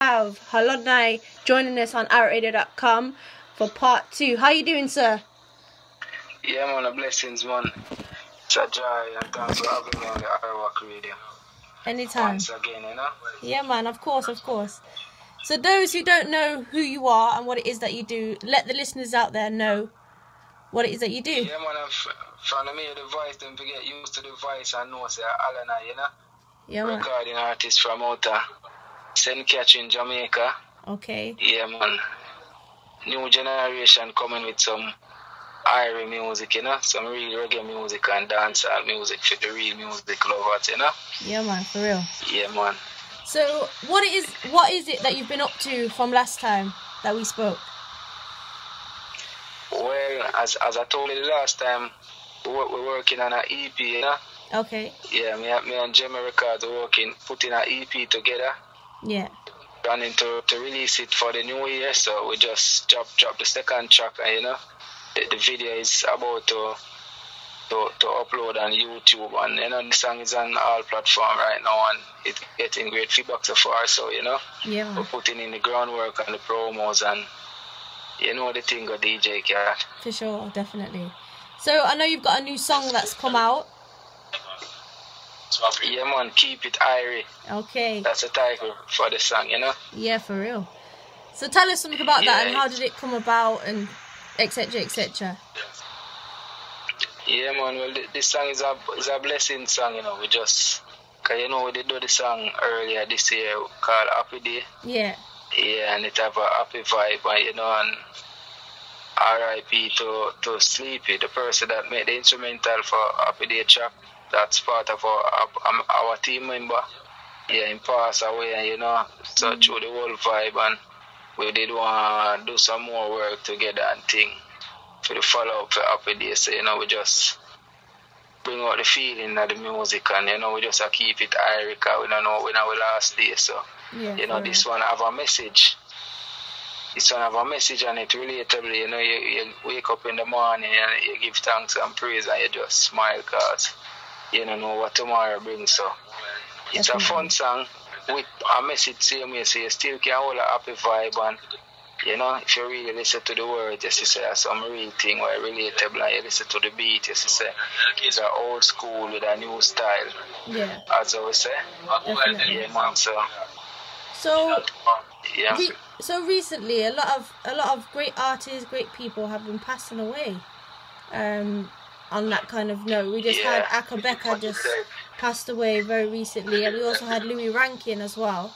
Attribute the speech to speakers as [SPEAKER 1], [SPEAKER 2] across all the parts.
[SPEAKER 1] have Halonai joining us on arawakradio.com oh for part two. How you doing, sir?
[SPEAKER 2] Yeah, man, blessings, man. It's a joy and thanks for having me on the Arawak Radio.
[SPEAKER 1] Anytime.
[SPEAKER 2] Once again, you know?
[SPEAKER 1] Yeah, man, of course, of course. So, those who don't know who you are and what it is that you do, let the listeners out there know what it is that you do.
[SPEAKER 2] Yeah, man, I'm from the the voice, don't forget used to the voice and know, say, Alana, you know?
[SPEAKER 1] Yeah, man.
[SPEAKER 2] Recording artist from out of St. in Jamaica.
[SPEAKER 1] Okay.
[SPEAKER 2] Yeah, man. New generation coming with some Irie music, you know? Some real reggae music and dancehall music for the real music lovers, you know?
[SPEAKER 1] Yeah, man, for real.
[SPEAKER 2] Yeah, man.
[SPEAKER 1] So, what is what is it that you've been up to from last time that we spoke?
[SPEAKER 2] Well, as, as I told you last time, we're working on an EP, you know?
[SPEAKER 1] Okay.
[SPEAKER 2] Yeah, me, and- me and Geme Records are working, putting an EP together,
[SPEAKER 1] Yeah.
[SPEAKER 2] planning to, to release it for the new year. So we just drop drop the second track, and you know, the, the video is about to, to to upload on YouTube, and you know, the song is on all platform right now, and it's getting great feedback so far. So you know,
[SPEAKER 1] Yeah,
[SPEAKER 2] we're putting in the groundwork and the promos, and you know the thing of DJ cat.
[SPEAKER 1] For sure, definitely. So, I know you've got a new song that's come out.
[SPEAKER 2] Yeah, man, keep it irie.
[SPEAKER 1] Okay.
[SPEAKER 2] That's the title for the song, you know.
[SPEAKER 1] Yeah, for real. So, tell us something about that and how did it come about and etc. etc.
[SPEAKER 2] Yeah, man. Well, this song is a is a blessing song, you know. We just, cause you know we did do the song earlier this year called Happy Day.
[SPEAKER 1] Yeah.
[SPEAKER 2] Yeah, and it have a happy vibe, and you know, and R.I.P. to to Sleepy, the person that made the instrumental for Happy Day track. That's part of our um, our team member. Yeah, him pass away, and you know, so through the whole vibe, and we did want to do some more work together and thing for the follow up for Happy Day. So you know, we just bring out the feeling of the music, and you know, we just uh, keep it Irie. We don't know when our last day, so
[SPEAKER 1] Yeah.
[SPEAKER 2] you know,
[SPEAKER 1] for
[SPEAKER 2] this one have a message. This one have a message and it relatable. You know, you, you wake up in the morning and you give thanks and praise and you just smile because you don't know what tomorrow brings. So it's a fun song with a message same way, so you still can hold a happy vibe and you know, if you really listen to the words, as you say, some real thing where relatable and you listen to the beat, as you say, it's an old school with a new style,
[SPEAKER 1] Yeah,
[SPEAKER 2] as I would say.
[SPEAKER 1] definitely.
[SPEAKER 2] Yeah, man, so,
[SPEAKER 1] So,
[SPEAKER 2] yeah.
[SPEAKER 1] re- so recently, a lot of a lot of great artists, great people have been passing away. Um, on that kind of note, we just
[SPEAKER 2] Yeah.
[SPEAKER 1] had Akabeka just passed away very recently, and we also had Louie Rankin as well.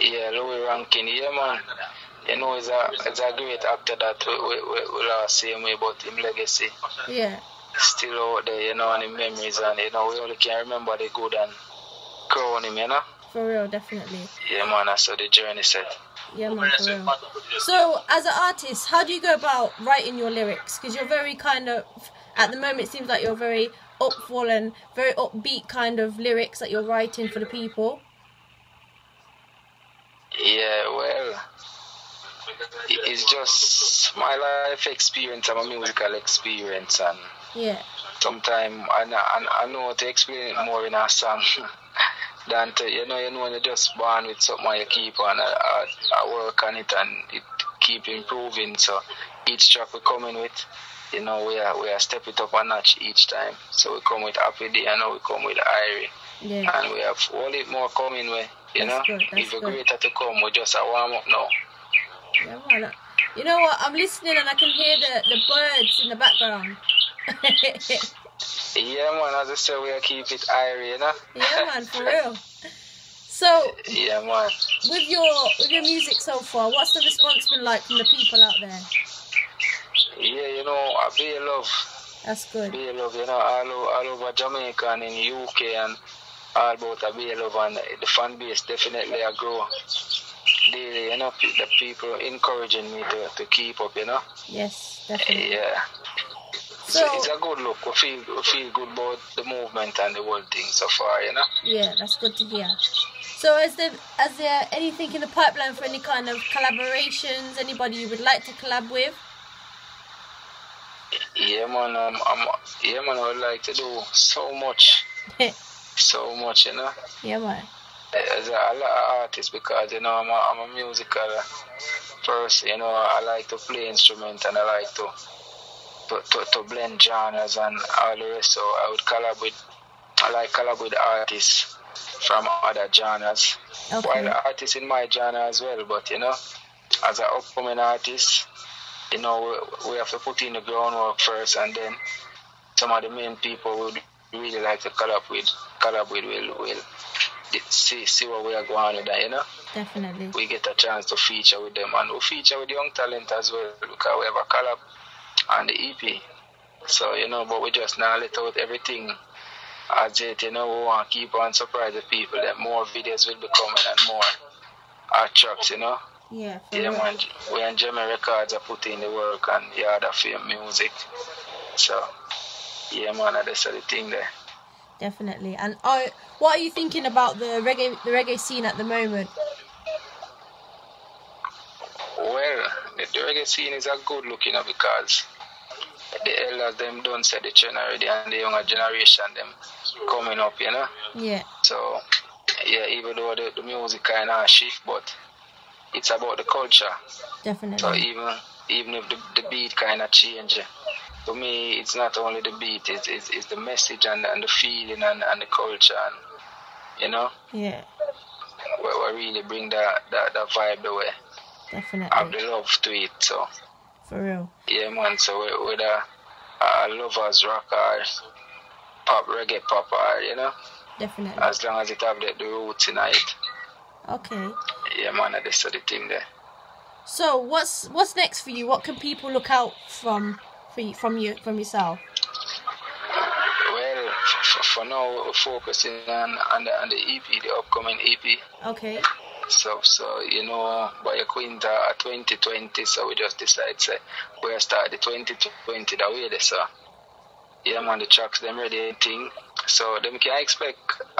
[SPEAKER 2] Yeah, Louie Rankin, yeah, man. You know, he's a, he's a great actor that we, we, we, we lost same way, but him legacy
[SPEAKER 1] Yeah,
[SPEAKER 2] still out there, you know, and him memories, and, you know, we only can remember the good and crown him, you know.
[SPEAKER 1] for real, definitely.
[SPEAKER 2] Yeah, man, I saw the journey set.
[SPEAKER 1] Yeah, man, for real. So, as an artist, how do you go about writing your lyrics? Because you're very kind of, at the moment, it seems like you're very upful and very upbeat kind of lyrics that you're writing for the people.
[SPEAKER 2] Yeah, well, it's just my life experience and my musical experience, and
[SPEAKER 1] Yeah,
[SPEAKER 2] sometimes I, I, I know how to explain it more in a song than to, you know, you know, when you're just born with something you keep on, I, I, I work on it and it keep improving. So each track we come in with, you know, we are, we are step it up a notch each time. So we come with Happy Day, and now we come with Irie,
[SPEAKER 1] yeah,
[SPEAKER 2] and we have all it more coming with, you
[SPEAKER 1] That's
[SPEAKER 2] know,
[SPEAKER 1] good,
[SPEAKER 2] even
[SPEAKER 1] good.
[SPEAKER 2] greater to come. We just a warm up now.
[SPEAKER 1] yeah. You know what? I'm listening and I can hear the, the birds in the background.
[SPEAKER 2] Yeah, man, as I said, we are keep it Irie, you know.
[SPEAKER 1] yeah, man, for real. So,
[SPEAKER 2] Yeah, man.
[SPEAKER 1] with your with your music so far, what's the response been like from the people out there?
[SPEAKER 2] Yeah, you know, I be in love.
[SPEAKER 1] That's good.
[SPEAKER 2] Be in love, you know, all over, all over Jamaica and in UK and all about a be love and the fan base definitely a grow daily, you know, the people encouraging me to, to keep up, you know.
[SPEAKER 1] Yes, definitely.
[SPEAKER 2] Yeah. So
[SPEAKER 1] So,
[SPEAKER 2] it's a good look. We feel we feel good about the movement and the whole thing so far, you know.
[SPEAKER 1] yeah, that's good to hear. So, is there is there anything in the pipeline for any kind of collaborations? Anybody you would like to collab with?
[SPEAKER 2] Yeah, man. Um, I'm, yeah, man. I would like to do so much, so much, you know.
[SPEAKER 1] yeah, man.
[SPEAKER 2] There's a, a lot of artists because you know I'm a, I'm a musical person. You know I like to play instrument and I like to to, to, to blend genres and all the rest. So I would collab with I like collab with artists from other genres.
[SPEAKER 1] Okay.
[SPEAKER 2] While artists in my genre as well, but you know, as an upcoming artist, you know, we, we have to put in the groundwork first, and then some of the main people would really like to collab with, collab with, will will see see what we are going with that, you know.
[SPEAKER 1] Definitely.
[SPEAKER 2] We get a chance to feature with them, and we feature with young talent as well because we have a collab on the EP. So you know, but we just now let out everything as it, you know, we want to keep on surprising people that more videos will be coming and more art tracks, you know.
[SPEAKER 1] Yeah. for
[SPEAKER 2] Yeah, man, we and Geme Records are putting in the work and the other film music. So, yeah, man, that's the thing there.
[SPEAKER 1] Definitely. And are, what are you thinking about the reggae the reggae scene at the moment?
[SPEAKER 2] Well, the, the reggae scene is a good looking you know, because the elders them don't set the trend already and the younger generation them coming up, you know.
[SPEAKER 1] Yeah.
[SPEAKER 2] So, yeah, even though the, the music kind of shift, but it's about the culture.
[SPEAKER 1] Definitely.
[SPEAKER 2] So even even if the, the beat kind of change, to me it's not only the beat, it's, it's, it's the message and, and the feeling and, and the culture, and you know,
[SPEAKER 1] Yeah.
[SPEAKER 2] we, we really bring that, that, that vibe the way, have
[SPEAKER 1] Definitely.
[SPEAKER 2] the love to it. So
[SPEAKER 1] For real.
[SPEAKER 2] yeah, man. So with a, a lovers rock or pop reggae pop or you know,
[SPEAKER 1] Definitely.
[SPEAKER 2] as long as it have the, the roots in it,
[SPEAKER 1] Okay.
[SPEAKER 2] yeah, man. I just That's the thing there.
[SPEAKER 1] So what's what's next for you? What can people look out from for you, from you from yourself?
[SPEAKER 2] Well, for, for now, we're focusing on, on, the, on the EP, the upcoming EP.
[SPEAKER 1] Okay.
[SPEAKER 2] So, so you know, by a quinta at 2020, uh, so we just decide, say, we'll start the 2020 that way, so. Yeah, man, the tracks, them ready thing. So, them can expect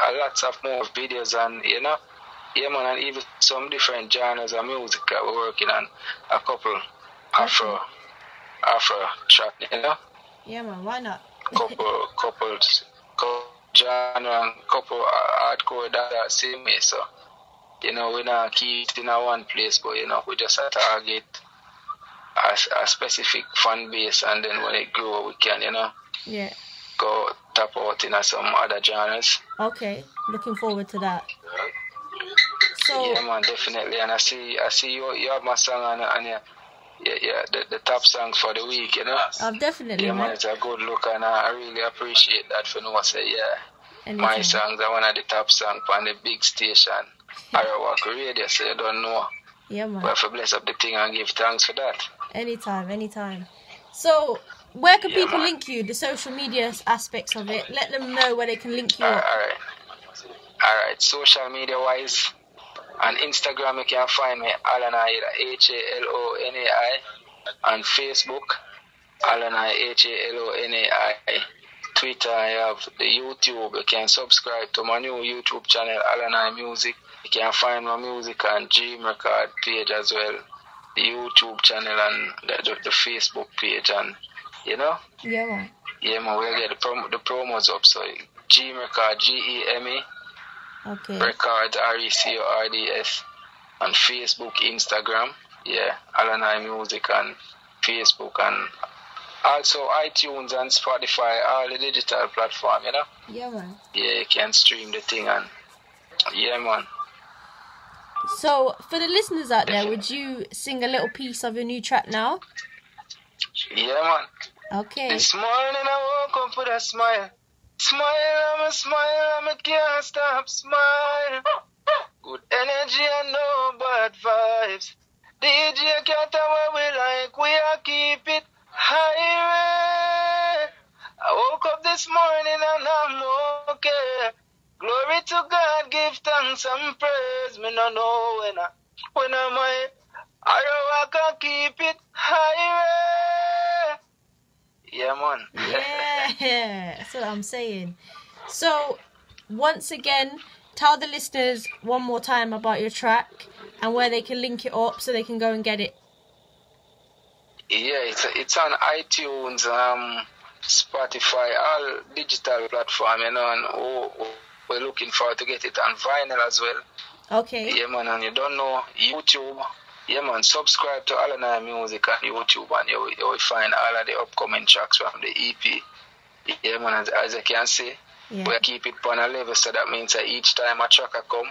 [SPEAKER 2] a lots of more videos and, you know, yeah, man, and even some different genres of music that we're working on. A couple Afro, Afro track, you know
[SPEAKER 1] Yeah, man. Why not?
[SPEAKER 2] couple couples couple genre and couple uh, hardcore that are same way so you know we not keep it in a one place but you know we just a target a, a specific fan base and then when it grow we can you know
[SPEAKER 1] Yeah.
[SPEAKER 2] go tap out in some other genres
[SPEAKER 1] Okay. Looking forward to that. So
[SPEAKER 2] yeah man definitely and I see I see you you have my song on and yeah yeah, yeah the, the top songs for the week you know
[SPEAKER 1] uh, definitely,
[SPEAKER 2] yeah man
[SPEAKER 1] man.
[SPEAKER 2] it's a good look and I, I really appreciate that for no say yeah my songs are one of the top songs on the big station. Arawak Radio, so you don't know.
[SPEAKER 1] Yeah,
[SPEAKER 2] We
[SPEAKER 1] man.
[SPEAKER 2] have to bless up the thing and give thanks for that.
[SPEAKER 1] Anytime, anytime. So where can
[SPEAKER 2] Yeah,
[SPEAKER 1] people
[SPEAKER 2] man.
[SPEAKER 1] link you? The social media aspects of it. Let them know where they can link you
[SPEAKER 2] Alright,
[SPEAKER 1] up.
[SPEAKER 2] alright. Alright, social media wise, on Instagram you can find me Halonai H A L O N A I. On Facebook, Halonai H A L O N A I. Twitter, I have the YouTube. You can subscribe to my new YouTube channel, Halonai Music. You can find my music on Dream Record page as well. The YouTube channel and the, the, Facebook page and you know?
[SPEAKER 1] Yeah, man.
[SPEAKER 2] Yeah man, we'll get the promo the promos up. So G Record G E M E
[SPEAKER 1] Okay.
[SPEAKER 2] Records R E C O R D S on Facebook, Instagram. Yeah, Halonai Music on Facebook and also iTunes and Spotify, all the digital platform, you know?
[SPEAKER 1] Yeah, man.
[SPEAKER 2] Yeah, you can stream the thing and yeah man.
[SPEAKER 1] So for the listeners out there, would you sing a little piece of your new track now?
[SPEAKER 2] Yeah man.
[SPEAKER 1] Okay.
[SPEAKER 2] This morning I woke up with a smile. Smile, I'm a smile, I'm a can't stop smile. Good energy and no bad vibes. DJ cat where we like, we are keep it high. I woke up this morning and I'm okay. Glory to God, give thanks and praise. Me no know when I when I'm I, I know I can keep it high. Yeah, man.
[SPEAKER 1] Yeah, that's what I'm saying. So, once again, tell the listeners one more time about your track and where they can link it up so they can go and get it.
[SPEAKER 2] Yeah, it's it's on iTunes, um, Spotify, all digital platform, you know, and who, we're looking forward to get it on vinyl as well.
[SPEAKER 1] Okay.
[SPEAKER 2] Yeah, man, and you don't know YouTube. Yeah, man, subscribe to Halonai Music on YouTube and you, will- you will find all of the upcoming tracks from the EP. Yeah, man, as, as you can see,
[SPEAKER 1] Yeah.
[SPEAKER 2] we keep it on a level, so that means that each time a track come,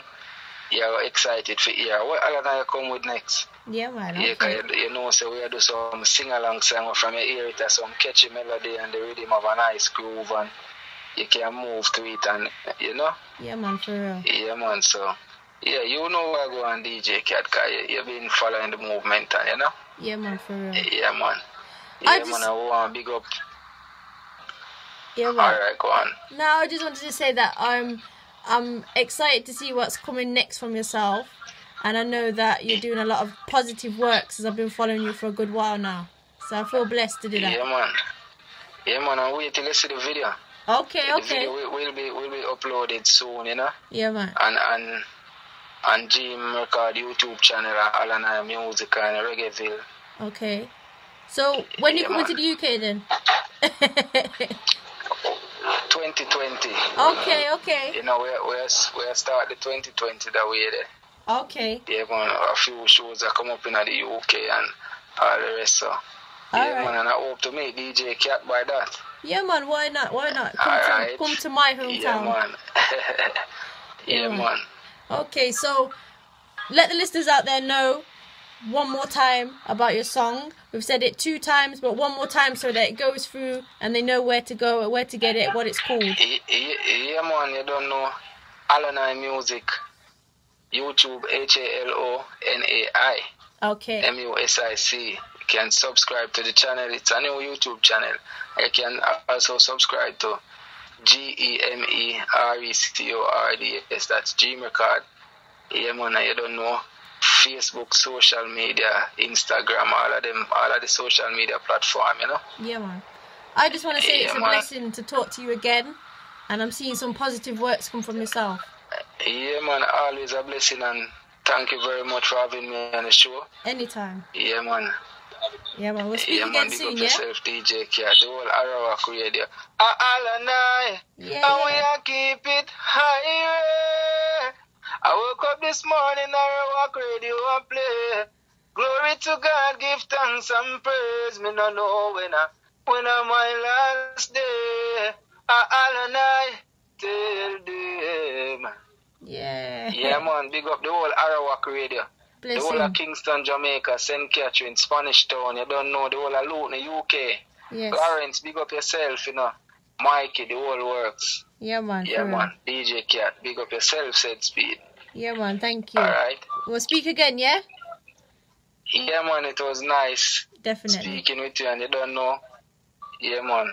[SPEAKER 2] you're excited for yeah. what Alana you come with next.
[SPEAKER 1] Yeah, man. Okay.
[SPEAKER 2] you, you know, so we do some sing along song from your ear, it has some catchy melody and the rhythm of a nice groove, and you can move to it, and you know.
[SPEAKER 1] Yeah, man, for real.
[SPEAKER 2] Yeah, man. So, yeah, you know where I go on DJ Cat, cause you, you've been following the movement, and you know.
[SPEAKER 1] Yeah, man, for real.
[SPEAKER 2] Yeah, man. Yeah,
[SPEAKER 1] I
[SPEAKER 2] man.
[SPEAKER 1] just-
[SPEAKER 2] I want to big up.
[SPEAKER 1] Yeah,
[SPEAKER 2] All
[SPEAKER 1] man.
[SPEAKER 2] right, go on.
[SPEAKER 1] Now, I just wanted to say that I'm, I'm excited to see what's coming next from yourself, and I know that you're doing a lot of positive work since I've been following you for a good while now. So I feel blessed to do that.
[SPEAKER 2] Yeah, man. Yeah, man. And wait till you see the video.
[SPEAKER 1] Okay,
[SPEAKER 2] The
[SPEAKER 1] okay.
[SPEAKER 2] video will, be will be uploaded soon, you know,
[SPEAKER 1] Yeah, man.
[SPEAKER 2] and and and Geme Record YouTube channel, uh, and Halonai Music and Reggaeville.
[SPEAKER 1] Okay. So when you
[SPEAKER 2] Yeah,
[SPEAKER 1] coming to the UK then?
[SPEAKER 2] 2020.
[SPEAKER 1] okay, okay,
[SPEAKER 2] You know, we're we're we're start the 2020 that way there.
[SPEAKER 1] okay.
[SPEAKER 2] Yeah, man, a few shows that come up in the UK and all the rest. So, yeah,
[SPEAKER 1] Alright.
[SPEAKER 2] man, and I hope to meet DJ Cat by that.
[SPEAKER 1] Yeah, man. Why not? Why not? Come to
[SPEAKER 2] Alright.
[SPEAKER 1] come to my hometown.
[SPEAKER 2] Yeah, man. yeah, man.
[SPEAKER 1] Okay, so let the listeners out there know one more time about your song. We've said it two times, but one more time so that it goes through and they know where to go, where to get it, what it's called.
[SPEAKER 2] Yeah, man, you don't know Halonai Music, YouTube, H A L O N A I
[SPEAKER 1] Okay.
[SPEAKER 2] M U S I C. Can subscribe to the channel. It's a new YouTube channel. You can also subscribe to G E M E R E C O R D S. That's G Record. Yeah, man, you don't know. Facebook, social media, Instagram, all of them, all of the social media platform, you know.
[SPEAKER 1] Yeah, man. I just want to say it's
[SPEAKER 2] Yeah,
[SPEAKER 1] a
[SPEAKER 2] man.
[SPEAKER 1] blessing to talk to you again, and I'm seeing some positive works come from yourself.
[SPEAKER 2] Yeah, man, always a blessing, and thank you very much for having me on the show.
[SPEAKER 1] Anytime.
[SPEAKER 2] Yeah, man.
[SPEAKER 1] Yeah, man. We'll speak
[SPEAKER 2] Yeah, man,
[SPEAKER 1] again
[SPEAKER 2] big
[SPEAKER 1] soon,
[SPEAKER 2] up
[SPEAKER 1] yeah?
[SPEAKER 2] yourself, DJ Kia, the whole Arawak radio. Ah, all and I,
[SPEAKER 1] Yeah,
[SPEAKER 2] and we
[SPEAKER 1] yeah.
[SPEAKER 2] a keep it high. I woke up this morning, Arawak radio play. Glory to God, give thanks and praise. Me no know when I, when I my last day. Ah, all and I, tell them.
[SPEAKER 1] Yeah.
[SPEAKER 2] Yeah, man, big up the whole Arawak radio. The whole of Kingston, Jamaica, St. Catherine, Spanish Town, you don't know, the whole of Luton, UK.
[SPEAKER 1] Yes.
[SPEAKER 2] Lawrence, big up yourself, you know. Mikey, the whole works.
[SPEAKER 1] Yeah, man.
[SPEAKER 2] Yeah,
[SPEAKER 1] real.
[SPEAKER 2] man. DJ Cat, big up yourself, said speed.
[SPEAKER 1] Yeah, man. Thank you.
[SPEAKER 2] Alright.
[SPEAKER 1] We'll speak again, yeah?
[SPEAKER 2] Yeah, man, it was nice
[SPEAKER 1] Definitely.
[SPEAKER 2] speaking with you, and you don't know. Yeah, man.